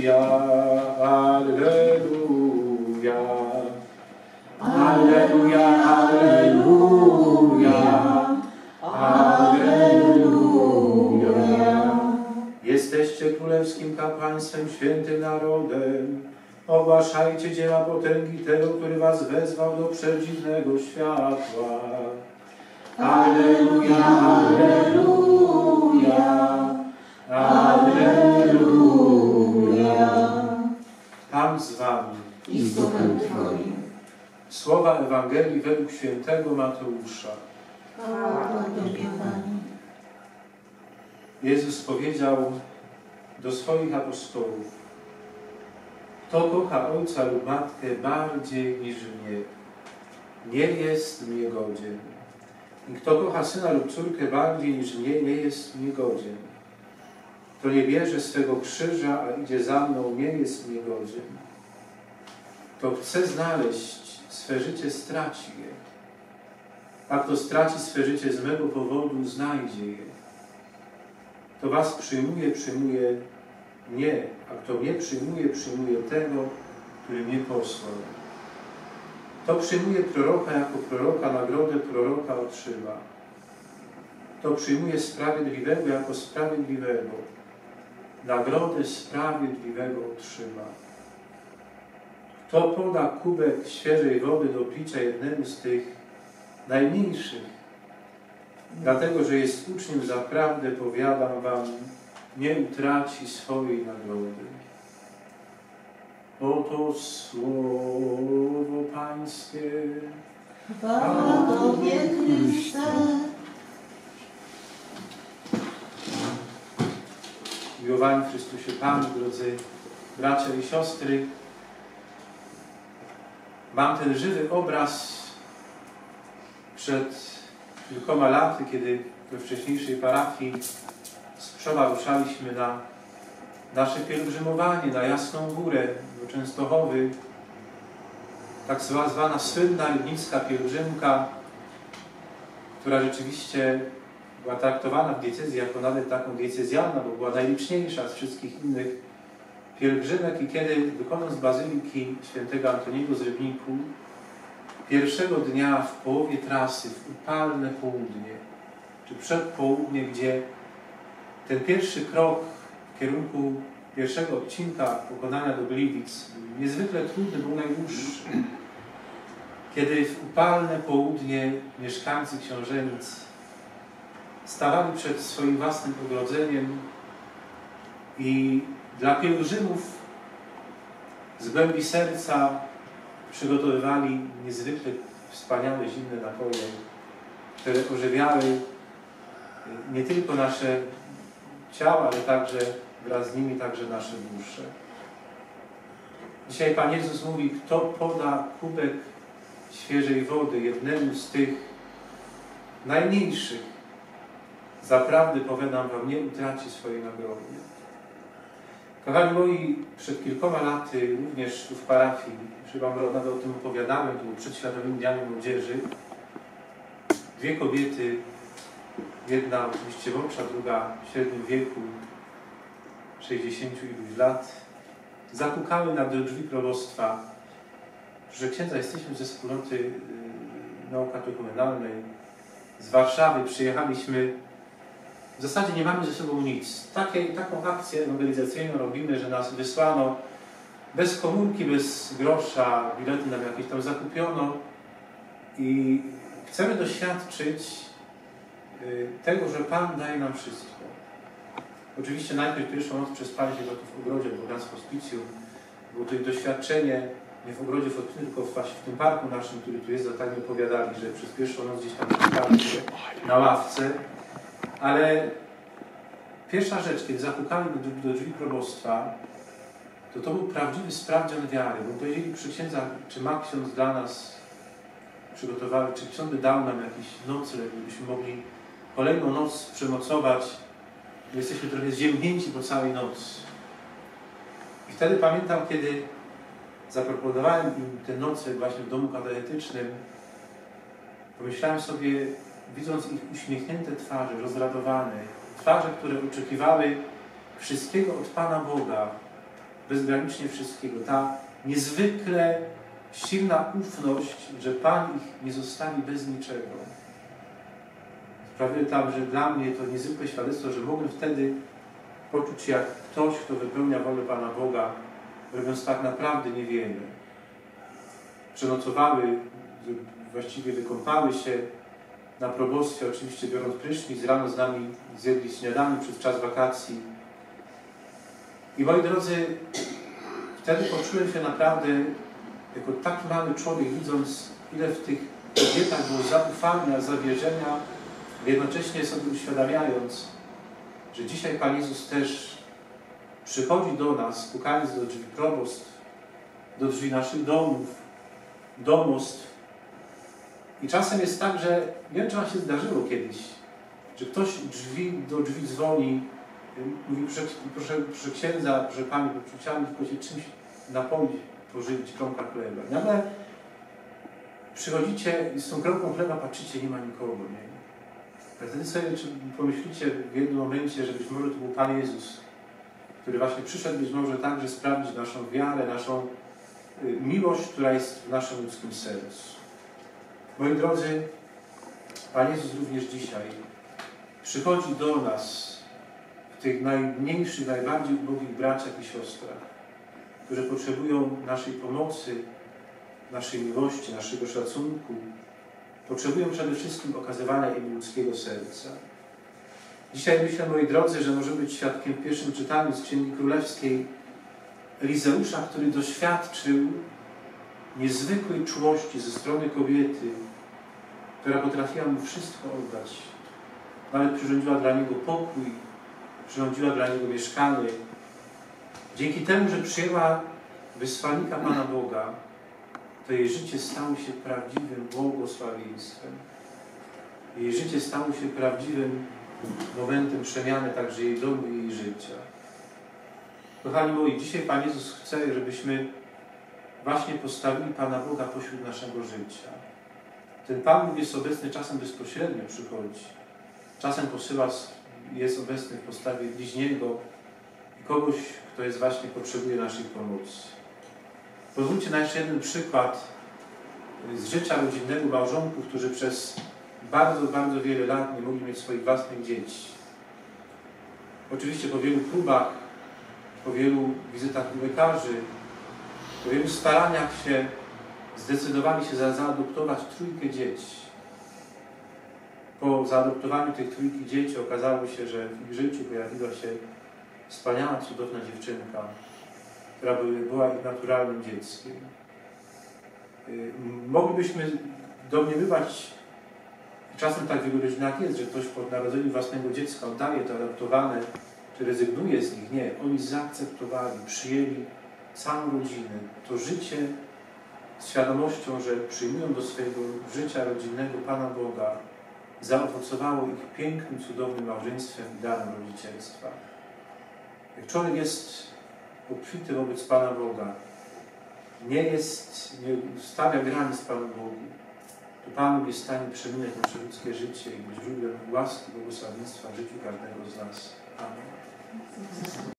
Alleluja, Alleluja. Alleluja, Alleluja. Alleluja. Jesteście królewskim kapłaństwem, świętym narodem. Ogłaszajcie dzieła potęgi tego, który was wezwał do przedziwnego światła. Alleluja, Alleluja. Alleluja. Pan z wami. i z duchem Twoim. Słowa Ewangelii według świętego Mateusza. Chwała Tobie, Panie. Jezus powiedział do swoich apostołów: Kto kocha ojca lub matkę bardziej niż mnie, nie jest mnie godzien. I kto kocha syna lub córkę bardziej niż mnie, nie jest mnie godzien. Kto nie bierze swego krzyża, a idzie za mną, nie jest mnie godzien. Kto chce znaleźć swe życie, straci je. A kto straci swe życie z mego powodu, znajdzie je. Kto was przyjmuje, przyjmuje mnie, a kto mnie przyjmuje, przyjmuje tego, który mnie posłał. Kto przyjmuje proroka jako proroka, nagrodę proroka otrzyma. Kto przyjmuje sprawiedliwego jako sprawiedliwego, nagrodę sprawiedliwego otrzyma. Kto poda kubek świeżej wody do picia jednemu z tych najmniejszych, dlatego że jest uczniem, zaprawdę powiadam wam, nie utraci swojej nagrody. Oto słowo Pańskie. Tobie, Chryste. Miłowani w Chrystusie Panu, drodzy bracia i siostry, mam ten żywy obraz przed kilkoma laty, kiedy we wcześniejszej parafii z Przowa ruszaliśmy na nasze pielgrzymowanie na Jasną Górę do Częstochowy. Tak zwa- zwana słynna Rybnicka pielgrzymka, która rzeczywiście była traktowana w diecezji jako nawet taką diecezjalna, bo była najliczniejsza z wszystkich innych pielgrzymek i kiedy wykonując bazyliki świętego Antoniego z Rybniku, pierwszego dnia w połowie trasy, w upalne południe, czy przed południe, gdzie ten pierwszy krok w kierunku pierwszego odcinka pokonania do Gliwic niezwykle trudny, był najdłuższy. Kiedy w upalne południe mieszkańcy Książenic stawali przed swoim własnym ogrodzeniem i dla pielgrzymów z głębi serca przygotowywali niezwykle wspaniałe zimne napoje, które ożywiały y, nie tylko nasze ciała, ale także wraz z nimi także nasze dusze. Dzisiaj Pan Jezus mówi, kto poda kubek świeżej wody jednemu z tych najmniejszych, zaprawdę powiadam Wam, nie utraci swojej nagrody. Kochani moi, przed kilkoma laty, również tu w parafii, Wam nawet o tym opowiadałem, był przed Światowymi Dniami Młodzieży, dwie kobiety, jedna oczywiście młodsza, druga w średnim wieku, 60 iluś lat, zapukały na drzwi probostwa. Proszę księdza, jesteśmy ze wspólnoty y, nauk katechumenalnej z Warszawy. Przyjechaliśmy, w zasadzie nie mamy ze sobą nic. Takie, taką akcję ewangelizacyjną robimy, że nas wysłano bez komórki, bez grosza, bilety nam jakieś tam zakupiono i chcemy doświadczyć y, tego, że Pan daje nam wszystko. Oczywiście najpierw pierwszą noc przespaliśmy w ogrodzie, bo nas hospicjum. Było to doświadczenie, nie w ogrodzie tylko właśnie w tym parku naszym, który tu jest, za tak opowiadali, że przez pierwszą noc gdzieś tam przespaliśmy na ławce. Ale pierwsza rzecz, kiedy zapukali do, do drzwi probostwa, to to był prawdziwy sprawdzian wiary, bo powiedzieli przy księdza, czy ma ksiądz dla nas przygotowany, czy ksiądz by dał nam jakiś nocleg, żebyśmy mogli kolejną noc przemocować. Jesteśmy trochę zziemnięci po całej nocy. I wtedy pamiętam, kiedy zaproponowałem im ten nocleg właśnie w domu katechetycznym, pomyślałem sobie, widząc ich uśmiechnięte twarze, rozradowane, twarze, które oczekiwały wszystkiego od Pana Boga, bezgranicznie wszystkiego. Ta niezwykle silna ufność, że Pan ich nie zostawi bez niczego. Sprawiło tam, że dla mnie to niezwykłe świadectwo, że mogłem wtedy poczuć się jak ktoś, kto wypełnia wolę Pana Boga, robiąc tak naprawdę niewiele. Przenocowały, właściwie wykąpały się na probostwie, oczywiście biorąc prysznic, rano z nami zjedli śniadanie przez czas wakacji. I moi drodzy, wtedy poczułem się naprawdę jako taki mały człowiek, widząc ile w tych kobietach było zaufania, zawierzenia, jednocześnie sobie uświadamiając, że dzisiaj Pan Jezus też przychodzi do nas, pukając do drzwi probostw, do drzwi naszych domów, domostw. I czasem jest tak, że nie wiem, czy Wam się zdarzyło kiedyś, że ktoś drzwi, do drzwi dzwoni, mówi, proszę, proszę, proszę księdza, proszę Pani, chciałem tylko się czymś napoić, pożywić, kromka chleba. Nagle przychodzicie i z tą kromką chleba patrzycie, nie ma nikogo, nie? Wtedy sobie czy pomyślicie w jednym momencie, że być może to był Pan Jezus, który właśnie przyszedł być może także sprawdzić naszą wiarę, naszą y, miłość, która jest w naszym ludzkim sercu. Moi drodzy, Pan Jezus również dzisiaj przychodzi do nas w tych najmniejszych, najbardziej ubogich braciach i siostrach, którzy potrzebują naszej pomocy, naszej miłości, naszego szacunku, potrzebują przede wszystkim okazywania im ludzkiego serca. Dzisiaj myślę, moi drodzy, że możemy być świadkiem w pierwszym czytaniu z Księgi Królewskiej Elizeusza, który doświadczył niezwykłej czułości ze strony kobiety, która potrafiła mu wszystko oddać. Nawet przyrządziła dla niego pokój, przyrządziła dla niego mieszkanie. Dzięki temu, że przyjęła wysłannika Pana Boga, to jej życie stało się prawdziwym błogosławieństwem. Jej życie stało się prawdziwym momentem przemiany także jej domu i jej życia. Kochani moi, dzisiaj Pan Jezus chce, żebyśmy właśnie postawili Pana Boga pośród naszego życia. Ten Pan Bóg jest obecny czasem bezpośrednio przychodzi. Czasem posyła, jest obecny w postawie bliźniego i kogoś, kto jest właśnie, potrzebuje naszej pomocy. Pozwólcie na jeszcze jeden przykład z życia rodzinnego małżonków, którzy przez bardzo, bardzo wiele lat nie mogli mieć swoich własnych dzieci. Oczywiście po wielu próbach, po wielu wizytach u lekarzy, po wielu staraniach się zdecydowali się za, zaadoptować trójkę dzieci. Po zaadoptowaniu tych trójki dzieci okazało się, że w ich życiu pojawiła się wspaniała, cudowna dziewczynka, która była ich naturalnym dzieckiem. Moglibyśmy domniemywać, czasem tak w wielu rodzinach jest, że ktoś po narodzeniu własnego dziecka oddaje to adoptowane, czy rezygnuje z nich. Nie, oni zaakceptowali, przyjęli całą rodzinę, to życie z świadomością, że przyjmują do swojego życia rodzinnego Pana Boga, zaowocowało ich pięknym, cudownym małżeństwem i darem rodzicielstwa. Jak człowiek jest obfity wobec Pana Boga, nie jest, nie stawia granic Panu Bogu, to Pan Bóg jest w stanie przemieniać nasze ludzkie życie i być źródłem łaski, błogosławieństwa w życiu każdego z nas. Amen.